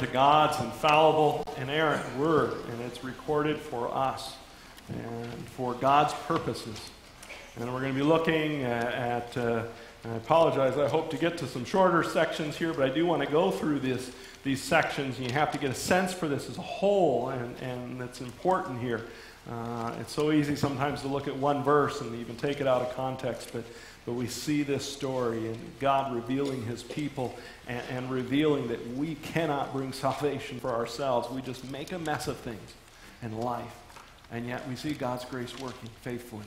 to God's infallible, inerrant word, and it's recorded for us and for God's purposes. And we're going to be looking at, uh, I apologize, I hope to get to some shorter sections here, but I do want to go through this, these sections, and you have to get a sense for this as a whole, and, and it's important here. Uh, it's so easy sometimes to look at one verse and even take it out of context, but, but we see this story and God revealing his people and, and revealing that we cannot bring salvation for ourselves. We just make a mess of things and life. And yet we see God's grace working faithfully.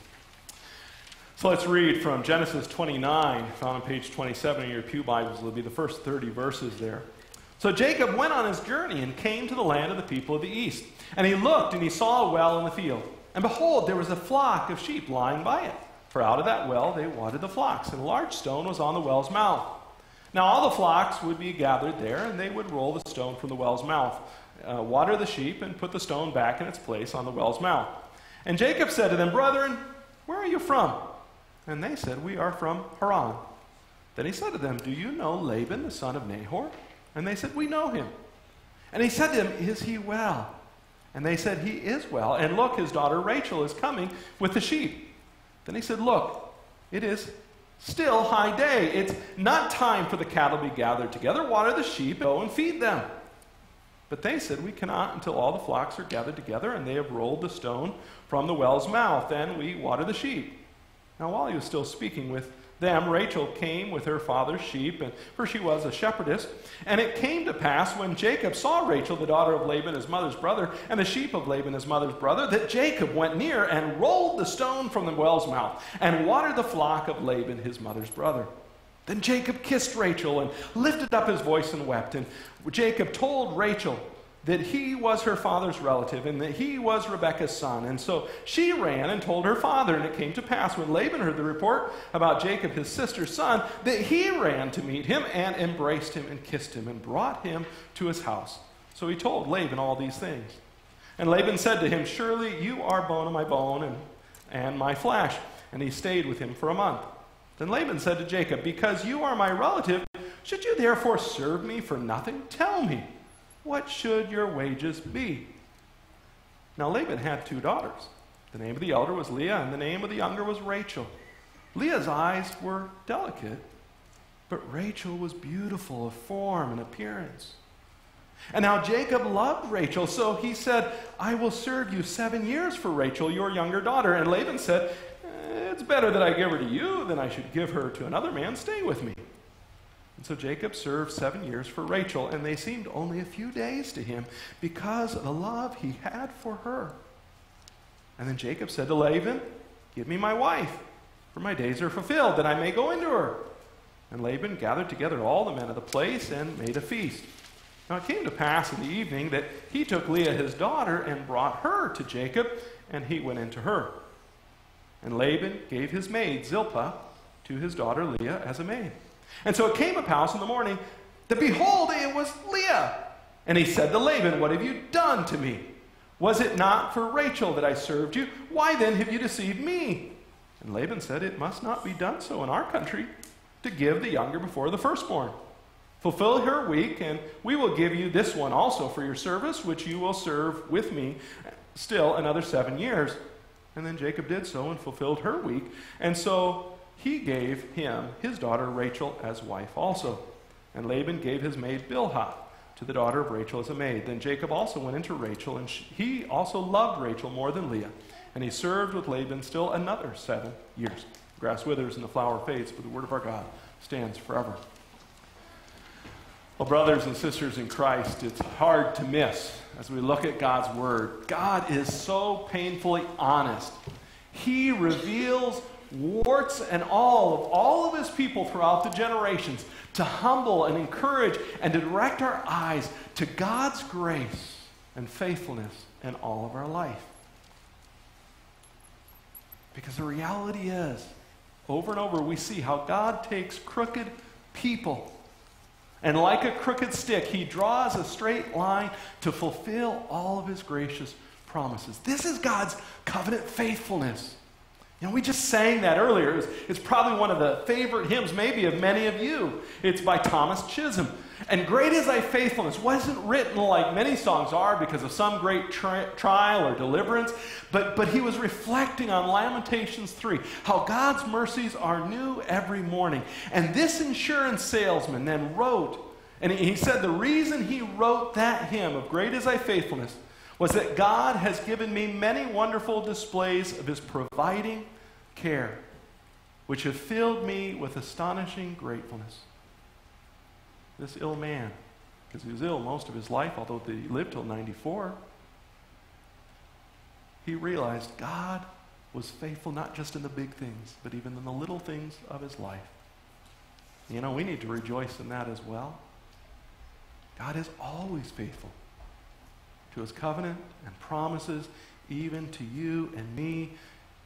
So let's read from Genesis 29, found on page 27 in your Pew Bibles. It'll be the first 30 verses there. So Jacob went on his journey and came to the land of the people of the east. And he looked and he saw a well in the field. And behold, there was a flock of sheep lying by it. For out of that well they watered the flocks, and a large stone was on the well's mouth. Now all the flocks would be gathered there, and they would roll the stone from the well's mouth, uh, water the sheep, and put the stone back in its place on the well's mouth. And Jacob said to them, Brethren, where are you from? And they said, We are from Haran. Then he said to them, Do you know Laban, the son of Nahor? And they said, We know him. And he said to them, Is he well? And they said, He is well. And look, his daughter Rachel is coming with the sheep. Then he said, Look, it is still high day. It's not time for the cattle to be gathered together. Water the sheep, go and feed them. But they said, We cannot until all the flocks are gathered together, and they have rolled the stone from the well's mouth. Then we water the sheep. Now, while he was still speaking with them, Rachel came with her father's sheep, and for she was a shepherdess. And it came to pass when Jacob saw Rachel, the daughter of Laban, his mother's brother, and the sheep of Laban, his mother's brother, that Jacob went near and rolled the stone from the well's mouth and watered the flock of Laban, his mother's brother. Then Jacob kissed Rachel and lifted up his voice and wept. And Jacob told Rachel, that he was her father's relative and that he was Rebekah's son. And so she ran and told her father. And it came to pass when Laban heard the report about Jacob, his sister's son, that he ran to meet him and embraced him and kissed him and brought him to his house. So he told Laban all these things. And Laban said to him, Surely you are bone of my bone and, and my flesh. And he stayed with him for a month. Then Laban said to Jacob, Because you are my relative, should you therefore serve me for nothing? Tell me. What should your wages be? Now Laban had two daughters. The name of the elder was Leah, and the name of the younger was Rachel. Leah's eyes were delicate, but Rachel was beautiful of form and appearance. And now Jacob loved Rachel, so he said, I will serve you seven years for Rachel, your younger daughter. And Laban said, It's better that I give her to you than I should give her to another man. Stay with me. So Jacob served seven years for Rachel, and they seemed only a few days to him because of the love he had for her. And then Jacob said to Laban, Give me my wife, for my days are fulfilled, that I may go into her. And Laban gathered together all the men of the place and made a feast. Now it came to pass in the evening that he took Leah his daughter and brought her to Jacob, and he went into her. And Laban gave his maid Zilpah to his daughter Leah as a maid. And so it came pass in the morning that behold, it was Leah. And he said to Laban, What have you done to me? Was it not for Rachel that I served you? Why then have you deceived me? And Laban said, It must not be done so in our country to give the younger before the firstborn. Fulfill her week, and we will give you this one also for your service, which you will serve with me still another seven years. And then Jacob did so and fulfilled her week. And so he gave him his daughter Rachel as wife also. And Laban gave his maid Bilhah to the daughter of Rachel as a maid. Then Jacob also went into Rachel, and she, he also loved Rachel more than Leah. And he served with Laban still another seven years. The grass withers and the flower fades, but the word of our God stands forever. Well, brothers and sisters in Christ, it's hard to miss as we look at God's word. God is so painfully honest. He reveals warts and all of all of his people throughout the generations to humble and encourage and to direct our eyes to God's grace and faithfulness in all of our life. Because the reality is, over and over, we see how God takes crooked people and, like a crooked stick, he draws a straight line to fulfill all of his gracious promises. This is God's covenant faithfulness. Know, we just sang that earlier. It's, it's, probably one of the favorite hymns, maybe, of many of you. It's by Thomas Chisholm. And great is thy faithfulness wasn't written like many songs are because of some great tri- trial or deliverance, but, but he was reflecting on Lamentations 3, how God's mercies are new every morning. And this insurance salesman then wrote, and he said the reason he wrote that hymn of Great is thy faithfulness was that God has given me many wonderful displays of his providing care, which have filled me with astonishing gratefulness this ill man, because he was ill most of his life, although he lived till 94, he realized God was faithful not just in the big things, but even in the little things of his life. You know, we need to rejoice in that as well. God is always faithful to his covenant and promises, even to you and me,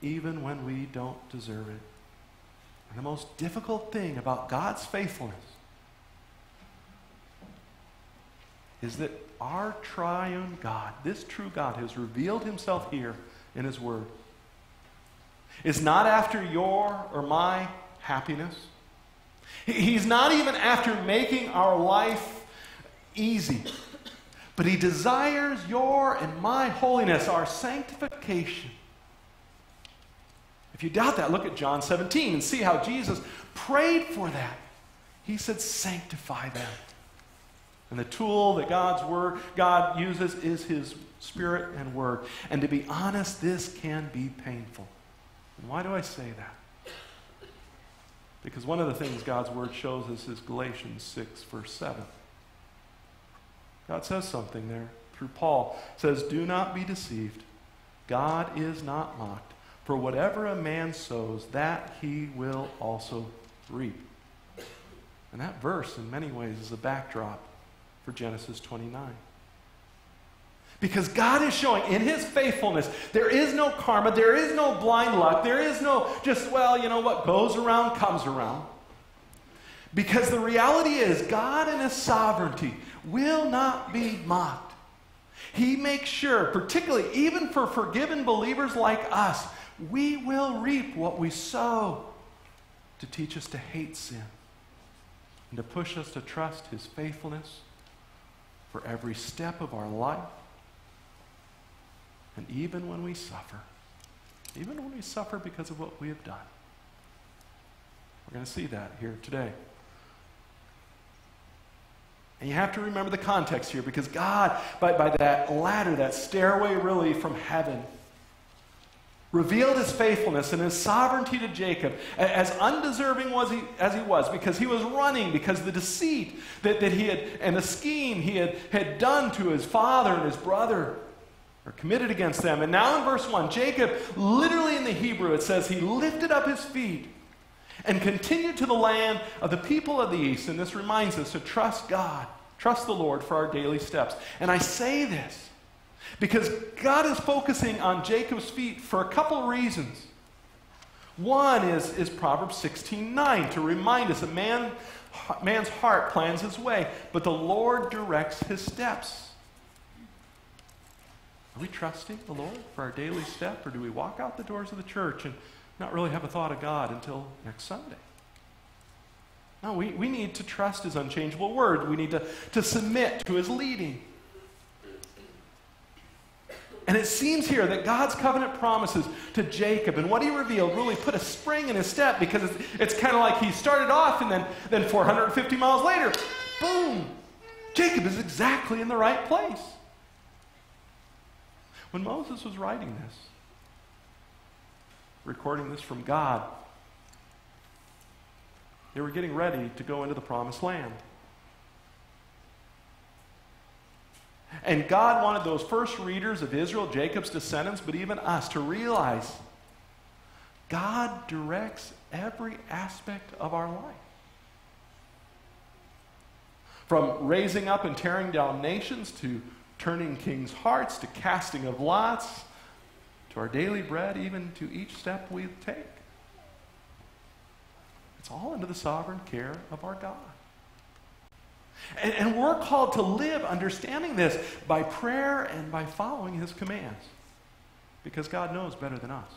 even when we don't deserve it. And the most difficult thing about God's faithfulness is that our triune God, this true God, has revealed himself here in his word, is not after your or my happiness. He's not even after making our life easy, but he desires your and my holiness, our sanctification. If you doubt that, look at John 17 and see how Jesus prayed for that. He said, Sanctify them. And the tool that God's word God uses is his spirit and word. And to be honest, this can be painful. And why do I say that? Because one of the things God's word shows us is Galatians 6, verse 7. God says something there through Paul. It says, Do not be deceived. God is not mocked. For whatever a man sows, that he will also reap. And that verse, in many ways, is a backdrop for Genesis 29. Because God is showing in His faithfulness, there is no karma, there is no blind luck, there is no just, well, you know what goes around comes around. Because the reality is, God in His sovereignty will not be mocked. He makes sure, particularly even for forgiven believers like us, we will reap what we sow to teach us to hate sin and to push us to trust His faithfulness for every step of our life. And even when we suffer, even when we suffer because of what we have done. We're going to see that here today. And you have to remember the context here because God, by, by that ladder, that stairway really from heaven, revealed his faithfulness and his sovereignty to Jacob, as undeserving was he, as he was, because he was running, because the deceit that, that he had, and the scheme he had, had done to his father and his brother are committed against them. And now in verse 1, Jacob, literally in the Hebrew, it says he lifted up his feet and continue to the land of the people of the east. And this reminds us to trust God, trust the Lord for our daily steps. And I say this because God is focusing on Jacob's feet for a couple reasons. One is, is Proverbs 16 9 to remind us a man, man's heart plans his way, but the Lord directs his steps. Are we trusting the Lord for our daily step, or do we walk out the doors of the church and not really have a thought of God until next Sunday? No, we, we need to trust his unchangeable word. We need to, to submit to his leading. And it seems here that God's covenant promises to Jacob and what he revealed really put a spring in his step because it's, it's kind of like he started off and then, then 450 miles later, boom, Jacob is exactly in the right place. When Moses was writing this, recording this from God, they were getting ready to go into the promised land. And God wanted those first readers of Israel, Jacob's descendants, but even us, to realize God directs every aspect of our life. From raising up and tearing down nations to turning kings' hearts to casting of lots to our daily bread, even to each step we take. It's all under the sovereign care of our God. And, and we're called to live understanding this by prayer and by following his commands because God knows better than us.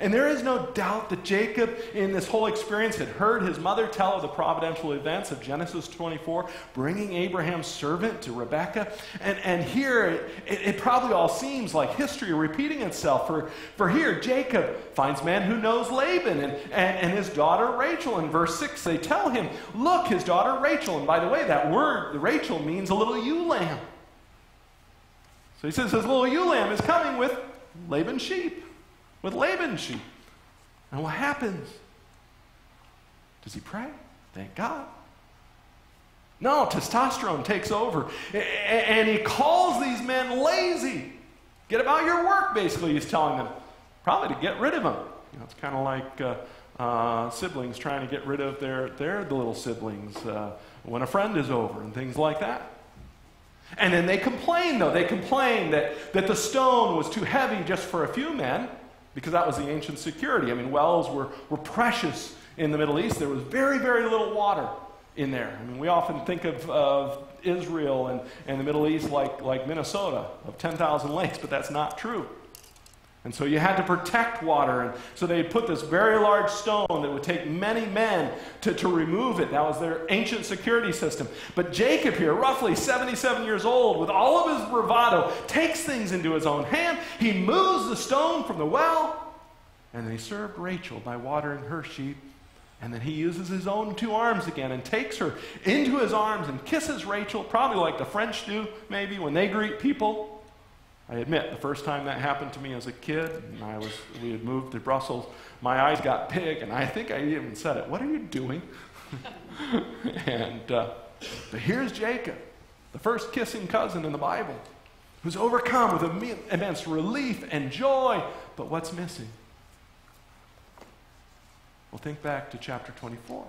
And there is no doubt that Jacob, in this whole experience, had heard his mother tell of the providential events of Genesis 24, bringing Abraham's servant to Rebekah. And, and here, it, it probably all seems like history repeating itself. For, for here, Jacob finds man who knows Laban and, and, and his daughter Rachel. In verse 6, they tell him, Look, his daughter Rachel. And by the way, that word, Rachel, means a little ewe lamb. So he says, His little ewe lamb is coming with Laban's sheep with Laban's sheep. And what happens? Does he pray? Thank God. No, testosterone takes over. And he calls these men lazy. Get about your work, basically, he's telling them. Probably to get rid of them. You know, it's kind of like uh, uh, siblings trying to get rid of their, their little siblings uh, when a friend is over and things like that. And then they complain, though. They complain that, that the stone was too heavy just for a few men because that was the ancient security. I mean, wells were, were precious in the Middle East. There was very, very little water in there. I mean, we often think of, of Israel and, and the Middle East like, like Minnesota, of 10,000 lakes, but that's not true. And so you had to protect water. And so they put this very large stone that would take many men to, to remove it. That was their ancient security system. But Jacob here, roughly 77 years old, with all of his bravado, takes things into his own hand. He moves the stone from the well. And then he served Rachel by watering her sheep. And then he uses his own two arms again and takes her into his arms and kisses Rachel, probably like the French do, maybe, when they greet people. I admit, the first time that happened to me as a kid, and I was, we had moved to Brussels, my eyes got big, and I think I even said it, What are you doing? and, uh, but here's Jacob, the first kissing cousin in the Bible, who's overcome with immense relief and joy. But what's missing? Well, think back to chapter 24.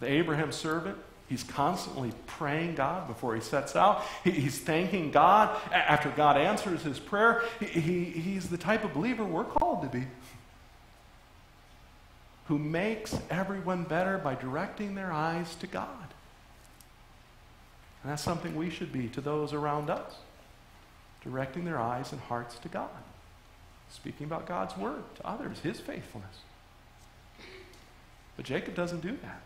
The Abraham servant He's constantly praying God before he sets out. He, he's thanking God after God answers his prayer. He, he, he's the type of believer we're called to be who makes everyone better by directing their eyes to God. And that's something we should be to those around us, directing their eyes and hearts to God, speaking about God's word to others, his faithfulness. But Jacob doesn't do that.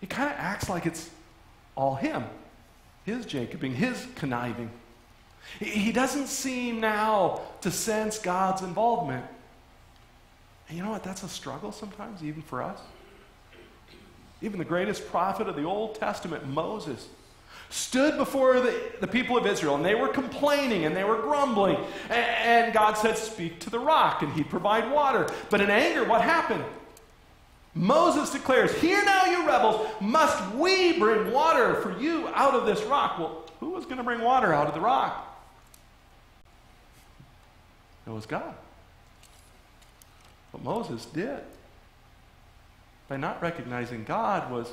He kind of acts like it's all him, his Jacobing, his conniving. He doesn't seem now to sense God's involvement. And you know what? That's a struggle sometimes, even for us. Even the greatest prophet of the Old Testament, Moses, stood before the, the people of Israel and they were complaining and they were grumbling. And, and God said, Speak to the rock, and he'd provide water. But in anger, what happened? Moses declares, Hear now, you rebels, must we bring water for you out of this rock? Well, who was going to bring water out of the rock? It was God. What Moses did by not recognizing God was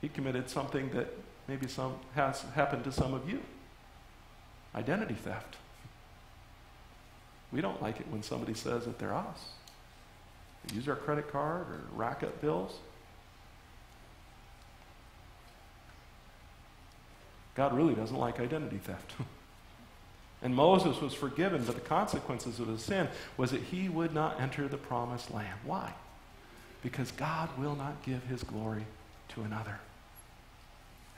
he committed something that maybe some has happened to some of you. Identity theft. We don't like it when somebody says that they're us use our credit card or rack up bills. God really doesn't like identity theft. and Moses was forgiven, but the consequences of his sin was that he would not enter the promised land. Why? Because God will not give his glory to another.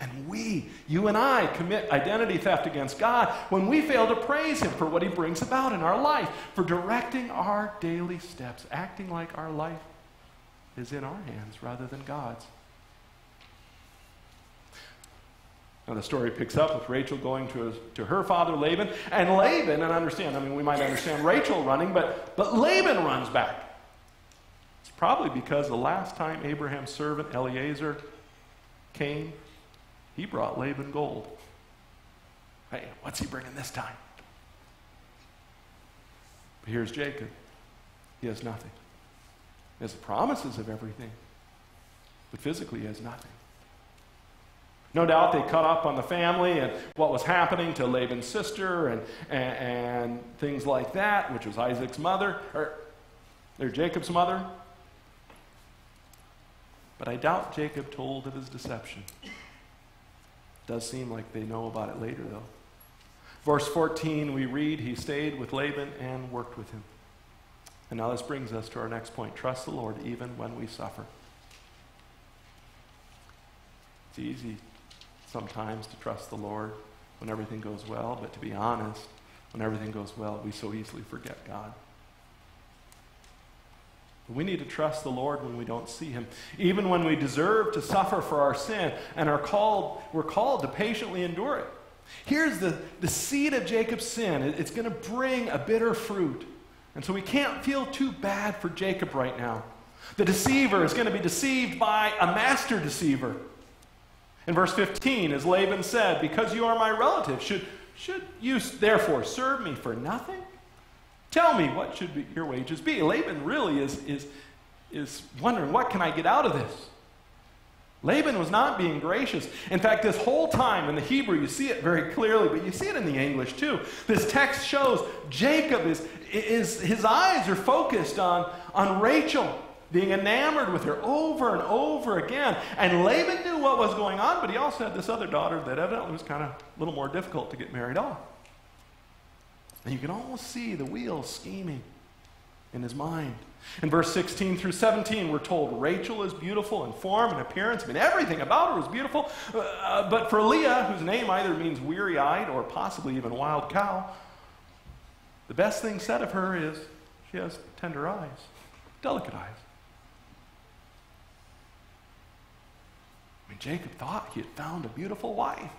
And we, you and I, commit identity theft against God when we fail to praise Him for what He brings about in our life, for directing our daily steps, acting like our life is in our hands rather than God's. Now, the story picks up with Rachel going to, his, to her father Laban, and Laban, and understand, I mean, we might understand Rachel running, but, but Laban runs back. It's probably because the last time Abraham's servant Eliezer came he brought Laban gold. Hey, what's he bringing this time? But here's Jacob. He has nothing. He has the promises of everything, but physically he has nothing. No doubt they cut up on the family and what was happening to Laban's sister and, and, and things like that, which was Isaac's mother, or, or Jacob's mother. But I doubt Jacob told of his deception. Does seem like they know about it later, though. Verse 14, we read, He stayed with Laban and worked with him. And now this brings us to our next point trust the Lord even when we suffer. It's easy sometimes to trust the Lord when everything goes well, but to be honest, when everything goes well, we so easily forget God. We need to trust the Lord when we don't see him. Even when we deserve to suffer for our sin and are called, we're called to patiently endure it. Here's the, the seed of Jacob's sin. It's going to bring a bitter fruit. And so we can't feel too bad for Jacob right now. The deceiver is going to be deceived by a master deceiver. In verse 15, as Laban said, Because you are my relative, should, should you therefore serve me for nothing? Tell me, what should be, your wages be? Laban really is, is, is wondering, What can I get out of this? Laban was not being gracious. In fact, this whole time in the Hebrew, you see it very clearly, but you see it in the English too. This text shows Jacob is, is his eyes are focused on, on Rachel, being enamored with her over and over again. And Laban knew what was going on, but he also had this other daughter that evidently was kind of a little more difficult to get married off. And you can almost see the wheels scheming in his mind. In verse 16 through 17, we're told Rachel is beautiful in form and appearance. I mean, everything about her is beautiful. Uh, but for Leah, whose name either means weary eyed or possibly even wild cow, the best thing said of her is she has tender eyes, delicate eyes. I mean, Jacob thought he had found a beautiful wife.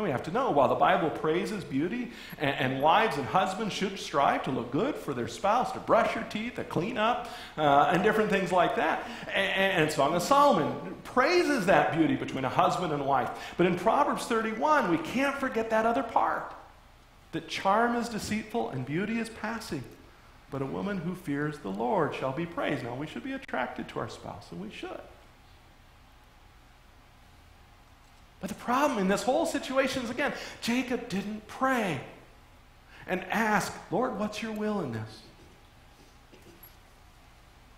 And we have to know while the Bible praises beauty, and, and, wives and husbands should strive to look good for their spouse, to brush your teeth, to clean up, uh, and different things like that. And, and Song of Solomon praises that beauty between a husband and wife. But in Proverbs 31, we can't forget that other part that charm is deceitful and beauty is passing. But a woman who fears the Lord shall be praised. Now, we should be attracted to our spouse, and we should. But the problem in this whole situation is again, Jacob didn't pray and ask, Lord, what's your will in this?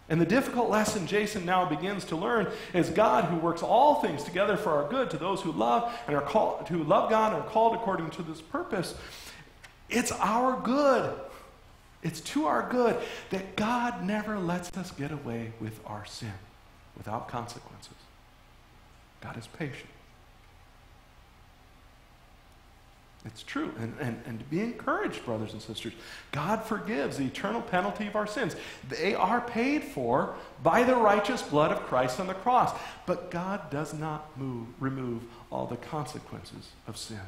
And the difficult lesson Jacob now begins to learn is God who works all things together for our good to those who love and are called who love God and are called according to this purpose. It's our good. It's to our good that God never lets us get away with our sin without consequences. God is patient. It's true. And, and, and to be encouraged, brothers and sisters. God forgives the eternal penalty of our sins. They are paid for by the righteous blood of Christ on the cross. But God does not move, remove all the consequences of sin.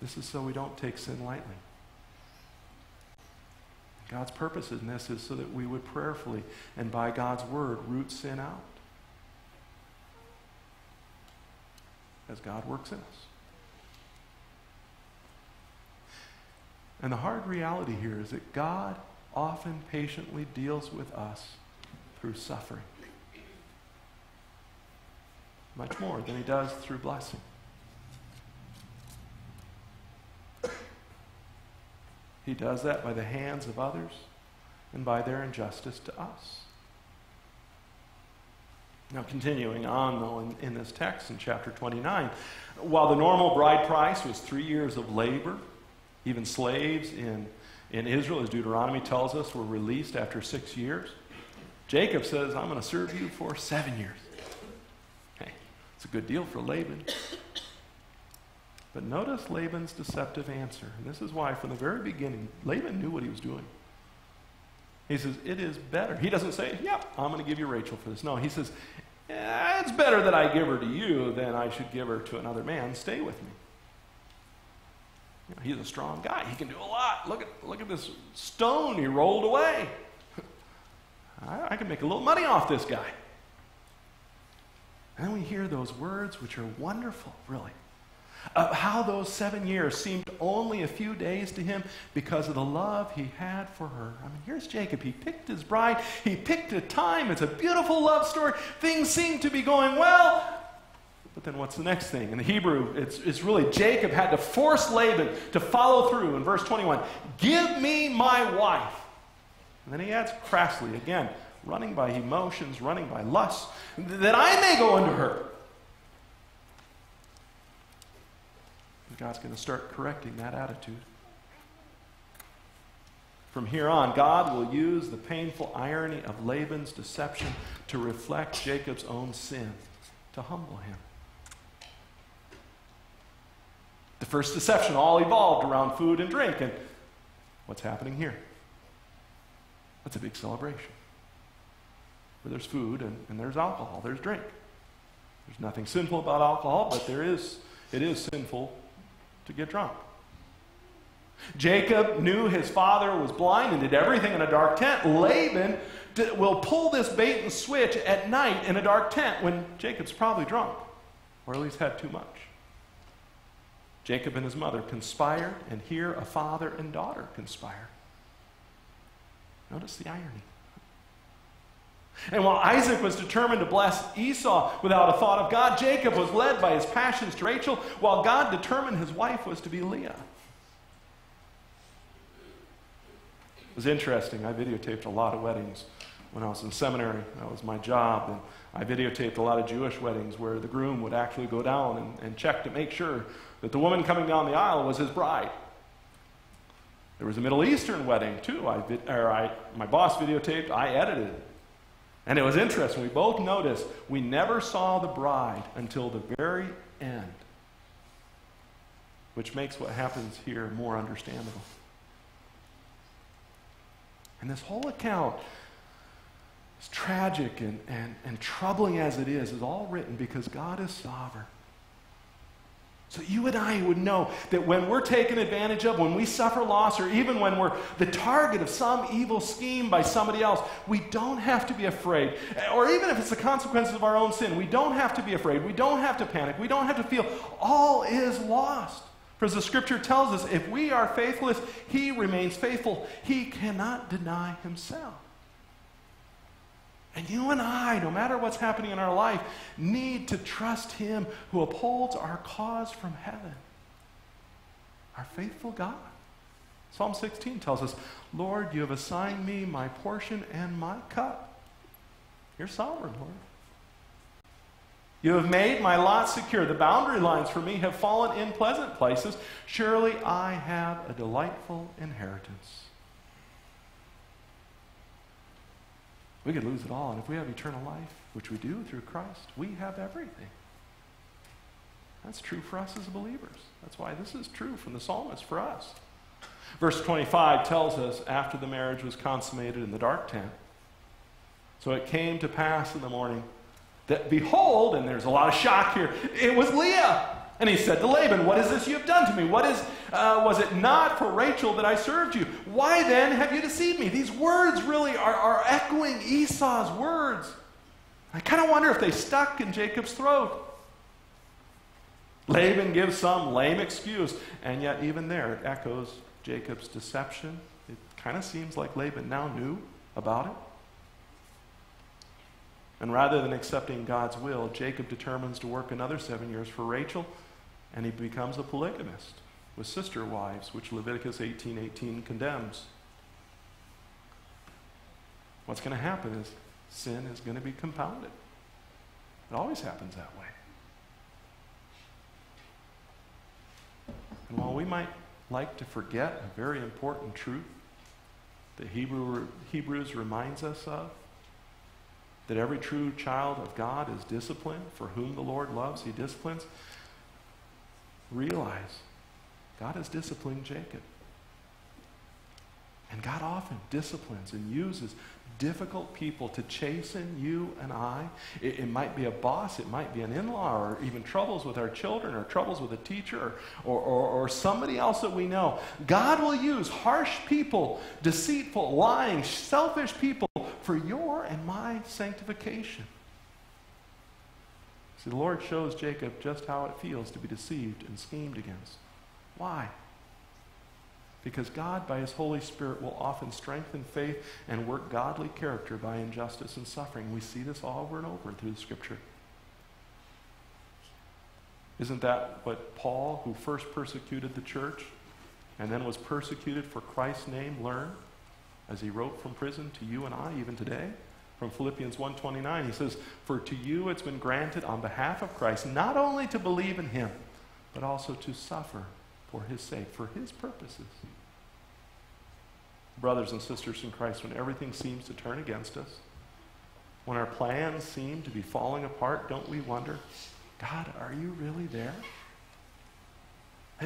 This is so we don't take sin lightly. God's purpose in this is so that we would prayerfully and by God's word root sin out. As God works in us. And the hard reality here is that God often patiently deals with us through suffering. Much more than he does through blessing. He does that by the hands of others and by their injustice to us. Now, continuing on, though, in, in, this text in chapter 29, while the normal bride price was three years of labor, even slaves in, in Israel, as Deuteronomy tells us, were released after six years, Jacob says, I'm going to serve you for seven years. Hey, it's a good deal for Laban. But notice Laban's deceptive answer. And this is why, from the very beginning, Laban knew what he was doing. He says, It is better. He doesn't say, Yep, I'm going to give you Rachel for this. No, he says, yeah, It's better that I give her to you than I should give her to another man. Stay with me. You know, he's a strong guy. He can do a lot. Look at, look at this stone he rolled away. I, I can make a little money off this guy. And then we hear those words, which are wonderful, really how those seven years seemed only a few days to him because of the love he had for her. I mean, here's Jacob. He picked his bride, he picked a time. It's a beautiful love story. Things seem to be going well. But then what's the next thing? In the Hebrew, it's, it's really Jacob had to force Laban to follow through in verse 21 Give me my wife. And then he adds crassly again, running by emotions, running by lust, that I may go unto her. God's going to start correcting that attitude. From here on, God will use the painful irony of Laban's deception to reflect Jacob's own sin, to humble him. The first deception all evolved around food and drink, and what's happening here? That's a big celebration. Where there's food and, and there's alcohol, there's drink. There's nothing sinful about alcohol, but there is, it is sinful to get drunk. Jacob knew his father was blind and did everything in a dark tent. Laban will pull this bait and switch at night in a dark tent when Jacob's probably drunk, or at least had too much. Jacob and his mother conspired, and here a father and daughter conspire. Notice the irony. And while Isaac was determined to bless Esau without a thought of God, Jacob was led by his passions to Rachel, while God determined his wife was to be Leah. It was interesting. I videotaped a lot of weddings when I was in seminary. That was my job. And I videotaped a lot of Jewish weddings where the groom would actually go down and, and check to make sure that the woman coming down the aisle was his bride. There was a Middle Eastern wedding, too. I, I, my boss videotaped, I edited it. And it was interesting. We both noticed we never saw the bride until the very end, which makes what happens here more understandable. And this whole account, as tragic and, and, and troubling as it is, is all written because God is sovereign. So you and I would know that when we're taken advantage of, when we suffer loss, or even when we're the target of some evil scheme by somebody else, we don't have to be afraid. Or even if it's the consequences of our own sin, we don't have to be afraid. We don't have to panic. We don't have to feel all is lost. For as the scripture tells us, if we are faithless, he remains faithful. He cannot deny himself. And you and I, no matter what's happening in our life, need to trust Him who upholds our cause from heaven. Our faithful God. Psalm 16 tells us, Lord, you have assigned me my portion and my cup. You're sovereign, Lord. You have made my lot secure. The boundary lines for me have fallen in pleasant places. Surely I have a delightful inheritance. We could lose it all. And if we have eternal life, which we do through Christ, we have everything. That's true for us as believers. That's why this is true from the psalmist for us. Verse 25 tells us after the marriage was consummated in the dark tent. So it came to pass in the morning that behold, and there's a lot of shock here, it was Leah. And he said to Laban, What is this you have done to me? What is, uh, was it not for Rachel that I served you? Why then have you deceived me? These words really are, are echoing Esau's words. I kind of wonder if they stuck in Jacob's throat. Laban gives some lame excuse, and yet even there it echoes Jacob's deception. It kind of seems like Laban now knew about it. And rather than accepting God's will, Jacob determines to work another seven years for Rachel and he becomes a polygamist with sister wives, which Leviticus 18:18 18 condemns. What's going to happen is sin is going to be compounded. It always happens that way. And while we might like to forget a very important truth that Hebrew, Hebrews reminds us of, that every true child of God is disciplined, for whom the Lord loves, he disciplines realize God has disciplined Jacob. And God often disciplines and uses difficult people to chasten you and I. It, it, might be a boss, it might be an in law, or even troubles with our children, or troubles with a teacher, or, or, or somebody else that we know. God will use harsh people, deceitful, lying, selfish people for your and my sanctification. See, the Lord shows Jacob just how it feels to be deceived and schemed against. Why? Because God, by His Holy Spirit, will often strengthen faith and work godly character by injustice and suffering. We see this all over and over through the Scripture. Isn't that what Paul, who first persecuted the church and then was persecuted for Christ's name, learned as he wrote from prison to you and I even today? from Philippians 1:29. He says, "For to you it's been granted on behalf of Christ not only to believe in him, but also to suffer for his sake, for his purposes. Brothers and sisters in Christ, when everything seems to turn against us, when our plans seem to be falling apart, don't we wonder, God, are you really there?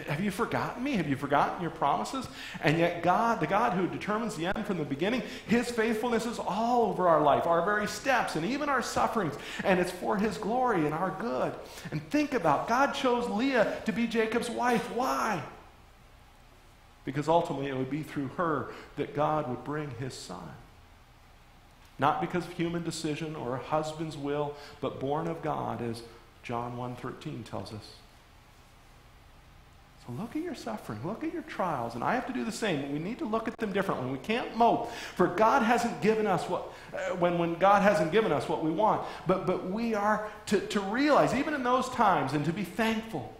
Have you forgotten me? Have you forgotten your promises? And yet, God, the God who determines the end from the beginning, His faithfulness is all over our life, our very steps, and even our sufferings. And it's for His glory and our good. And think about God chose Leah to be Jacob's wife. Why? Because ultimately it would be through her that God would bring His son. Not because of human decision or a husband's will, but born of God, as John 1.13 tells us. Look at your suffering. Look at your trials. And I have to do the same. We need to look at them differently. We can't mope. For God hasn't given us what, uh, when, when God hasn't given us what we want. But, but we are to, to realize, even in those times, and to be thankful.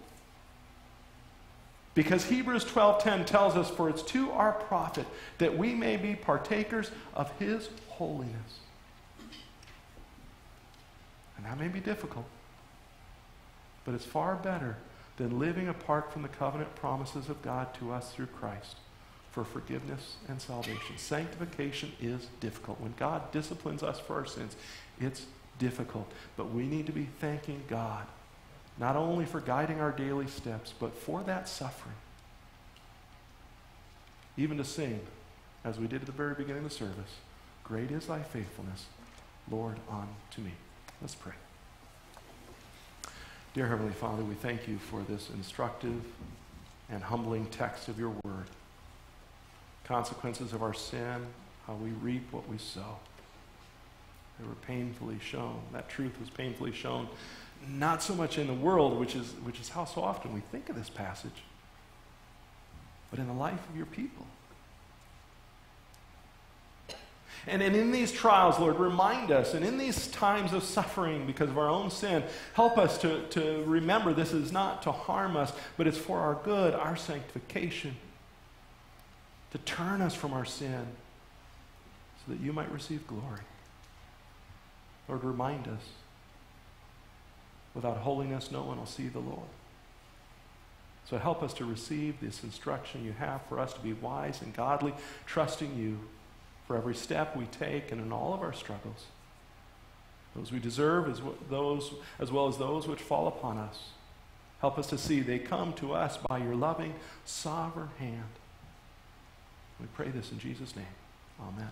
Because Hebrews 12:10 tells us, For it's to our profit that we may be partakers of his holiness. And that may be difficult. But it's far better than living apart from the covenant promises of God to us through Christ for forgiveness and salvation. Sanctification is difficult. When God disciplines us for our sins, it's difficult. But we need to be thanking God, not only for guiding our daily steps, but for that suffering. Even to sing, as we did at the very beginning of the service, Great is thy faithfulness, Lord, unto me. Let's pray. Dear Heavenly Father, we thank you for this instructive and humbling text of your word. Consequences of our sin, how we reap what we sow. They were painfully shown. That truth was painfully shown, not so much in the world, which is, which is how so often we think of this passage, but in the life of your people. And, and in these trials, Lord, remind us, and in these times of suffering because of our own sin, help us to, to remember this is not to harm us, but it's for our good, our sanctification, to turn us from our sin so that you might receive glory. Lord, remind us. Without holiness, no one will see the Lord. So help us to receive this instruction you have for us to be wise and godly, trusting you for every step we take and in all of our struggles. Those we deserve as, those, as well as those which fall upon us. Help us to see they come to us by your loving, sovereign hand. We pray this in Jesus' name. Amen.